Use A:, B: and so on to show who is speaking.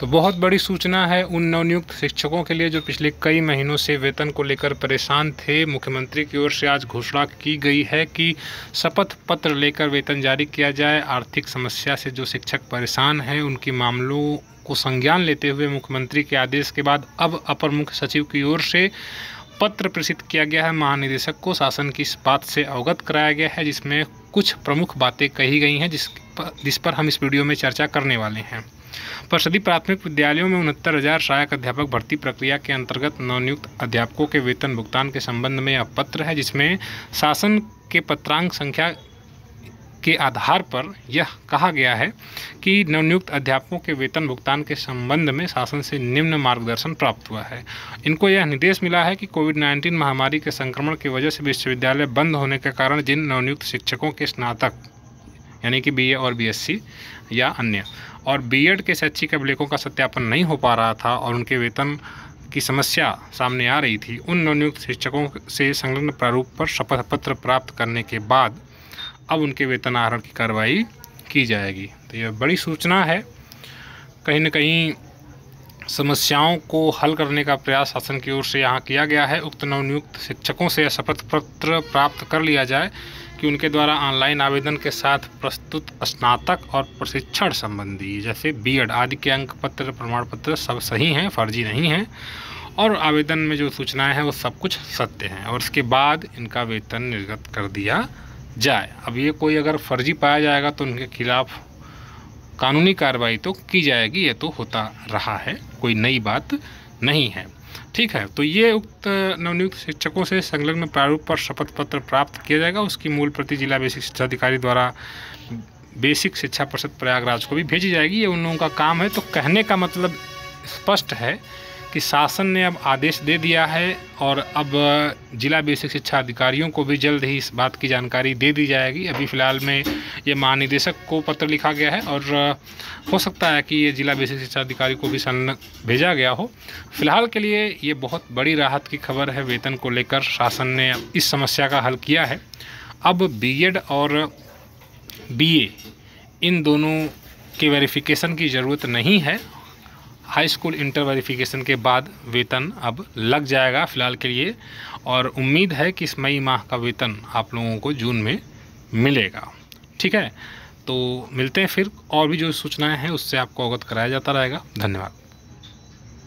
A: तो बहुत बड़ी सूचना है उन नवनियुक्त शिक्षकों के लिए जो पिछले कई महीनों से वेतन को लेकर परेशान थे। मुख्यमंत्री की ओर से आज घोषणा की गई है कि शपथ पत्र लेकर वेतन जारी किया जाए। आर्थिक समस्या से जो शिक्षक परेशान हैं उनकी मामलों को संज्ञान लेते हुए मुख्यमंत्री के आदेश के बाद अब अपर मुख्य सचिव की ओर से पत्र प्रेषित किया गया है। महानिदेशक को शासन की इस बात से अवगत कराया गया है जिसमें कुछ प्रमुख बातें कही गई हैं जिस पर, जिस पर हम इस वीडियो में चर्चा करने वाले हैं। परिषदीय प्राथमिक विद्यालयों में उनहत्तर हज़ार सहायक अध्यापक भर्ती प्रक्रिया के अंतर्गत नवनियुक्त अध्यापकों के वेतन भुगतान के संबंध में यह पत्र है, जिसमें शासन के पत्रांक संख्या के आधार पर यह कहा गया है कि नवनियुक्त अध्यापकों के वेतन भुगतान के संबंध में शासन से निम्न मार्गदर्शन प्राप्त हुआ है। इनको यह निर्देश मिला है कि कोविड 19 महामारी के संक्रमण की वजह से विश्वविद्यालय बंद होने के कारण जिन नवनियुक्त शिक्षकों के स्नातक यानी कि बीए और बीएससी या अन्य। और बीएड के शैक्षिक अभिलेखों का सत्यापन नहीं हो पा रहा था और उनके वेतन की समस्या सामने आ रही थी, उन नवनियुक्त शिक्षकों से संलग्न प्रारूप पर शपथ पत्र प्राप्त करने के बाद अब उनके वेतन आहरण की कार्रवाई की जाएगी। तो यह बड़ी सूचना है। कहीं ना कहीं समस्याओं को हल करने का प्रयास शासन की ओर से यहाँ किया गया है। उक्त नवनियुक्त शिक्षकों से शपथ पत्र प्राप्त कर लिया जाए। कि उनके द्वारा ऑनलाइन आवेदन के साथ प्रस्तुत स्नातक और प्रशिक्षण संबंधी, जैसे बीएड आदि के अंक पत्र प्रमाण पत्र सब सही हैं, फर्जी नहीं हैं, और आवेदन में जो सूचनाएँ हैं वो सब कुछ सत्य हैं, और इसके बाद इनका वेतन निर्गत कर दिया जाए। अब ये कोई अगर फर्जी पाया जाएगा तो उनके खिलाफ कानूनी कार्रवाई तो की जाएगी, ये तो होता रहा है, कोई नई बात नहीं है। ठीक है तो ये उक्त नवनियुक्त शिक्षकों से संलग्न प्रारूप पर शपथ पत्र प्राप्त किया जाएगा। उसकी मूल प्रति जिला बेसिक शिक्षा अधिकारी द्वारा बेसिक शिक्षा परिषद प्रयागराज को भी भेजी जाएगी। ये उन लोगों का काम है तो कहने का मतलब स्पष्ट है कि शासन ने अब आदेश दे दिया है और अब जिला बेसिक शिक्षा अधिकारियों को भी जल्द ही इस बात की जानकारी दे दी जाएगी। अभी फ़िलहाल में ये महानिदेशक को पत्र लिखा गया है और हो सकता है कि ये जिला बेसिक शिक्षा अधिकारी को भी सन भेजा गया हो। फ़िलहाल के लिए ये बहुत बड़ी राहत की खबर है वेतन को लेकर। शासन ने इस समस्या का हल किया है। अब बी और बीए इन दोनों के वेरिफिकेशन की ज़रूरत नहीं है हाई स्कूल इंटर वेरिफिकेशन के बाद वेतन अब लग जाएगा फ़िलहाल के लिए, और उम्मीद है कि इस मई माह का वेतन आप लोगों को जून में मिलेगा। ठीक है? तो मिलते हैं फिर, और भी जो सूचनाएँ हैं उससे आपको अवगत कराया जाता रहेगा। धन्यवाद।